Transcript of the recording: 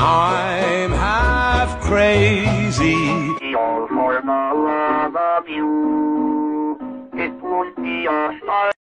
I'm half crazy. All for the love of you. It won't be a